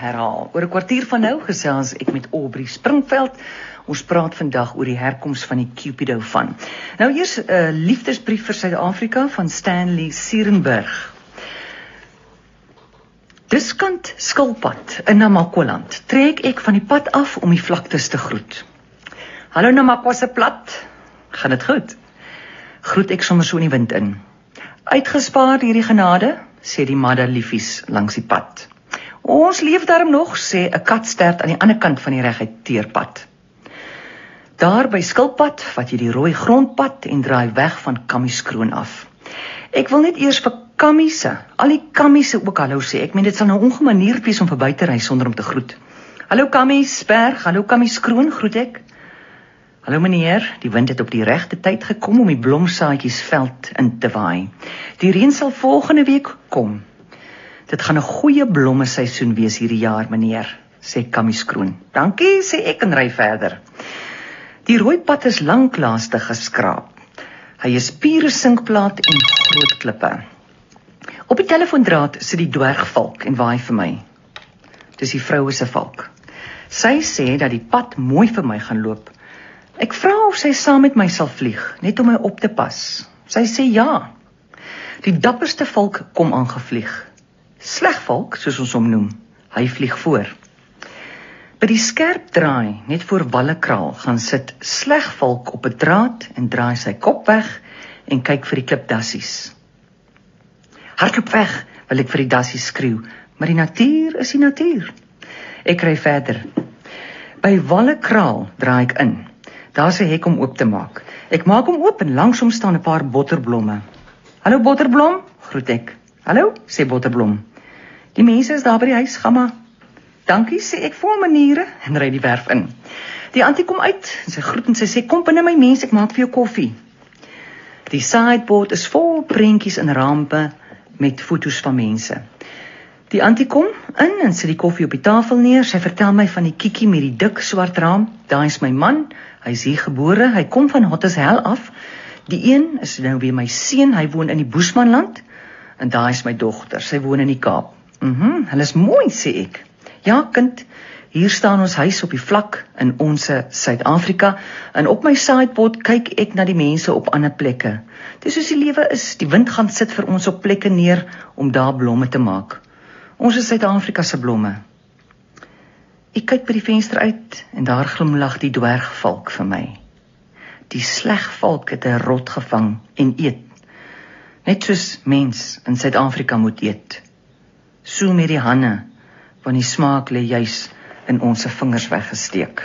herhaal. Oor 'n kwartier van nou gesels ek met Aubrey Springveld. Ons praat vandag oor die herkoms van die Cupido van. Nou eers 'n uh, liefdesbrief vir Suid-Afrika van Stanley Sierenburg. Diskant skilpad in Namakoland. Trek ek van die pad af om die vlaktes te groet. Hallo Namakosse plat. Gaan dit goed? Groet ek sommer so in die wind in. Uitgespaar hierdie genade, sê die madderliefies langs die pad. Ons leef daarom nog, sê 'n kat sterf aan die ander kant van die reguit teerpad. Daar by Skilpad vat jy die rooi grondpad en draai weg van Kammieskroon af. Ek wil net eers vir Kammiese, al die Kammiese ook hallo sê. Ek meen dit sal nou ongemanierd wees om verby te ry sonder om te groet. Hallo Kammiesberg, hallo Kammieskroon, groet ek. Hallo meneer, die wind het op die regte tyd gekom om die blomsaadjies veld in te waai. Die reën sal volgende week kom. Dit gaan 'n goeie blomme seisoen wees hierdie jaar, meneer, sê Kammieskroon. Dankie, sê ek en ry verder. Die rooi pad is lanklaas te geskraap. Hy is pure sinkplaat en groot klippe. Op die telefoondraad sit die dwergvalk en waai vir my. Dis die vroue se valk. Sy sê dat die pad mooi vir my gaan loop. Ek vra of sy saam met my sal vlieg, net om my op te pas. Sy sê ja. Die dapperste valk kom aangevlieg slegvalk soos ons hom noem. Hy vlieg voor. By die skerp draai net voor Wallekraal gaan sit slegvalk op 'n draad en draai sy kop weg en kyk vir die klipdassies. Hardloop weg, wil ek vir die dassies skreeu, maar die natuur is die natuur. Ek ry verder. By Wallekraal draai ek in. Daar's 'n hek om oop te maak. Ek maak hom oop en langs hom staan 'n paar botterblomme. Hallo botterblom, groet ek. Hallo, sê botterblom. Die mense is daar by die huis, gamma. Dankie sê ek vir maniere en ry die werf in. Die antie kom uit en sy groet en sy sê kom binne my mens, ek maak vir jou koffie. Die sideboard is vol prentjies en rampe met fotos van mense. Die antie kom in en sit die koffie op die tafel neer. Sy vertel my van die kiekie met die dik swart raam. Daai is my man. Hy's hier gebore. Hy kom van Hotteshel af. Die een is nou weer my seun. Hy woon in die Boesmanland. En daai is my dogter. Sy woon in die Kaap. Mhm, mm hulle is mooi sê ek. Ja, kind, hier staan ons huis op die vlak in ons Suid-Afrika en op my sideboard kyk ek na die mense op ander plekke. Dis soos die lewe is, die wind gaan sit vir ons op plekke neer om daar blomme te maak. Ons is Suid-Afrika se blomme. Ek kyk by die venster uit en daar glimlag die dwergvalk vir my. Die slegvalk het 'n rot gevang en eet. Net soos mens in Suid-Afrika moet eet so met die hande want die smaak lê juis in ons vingers weggesteek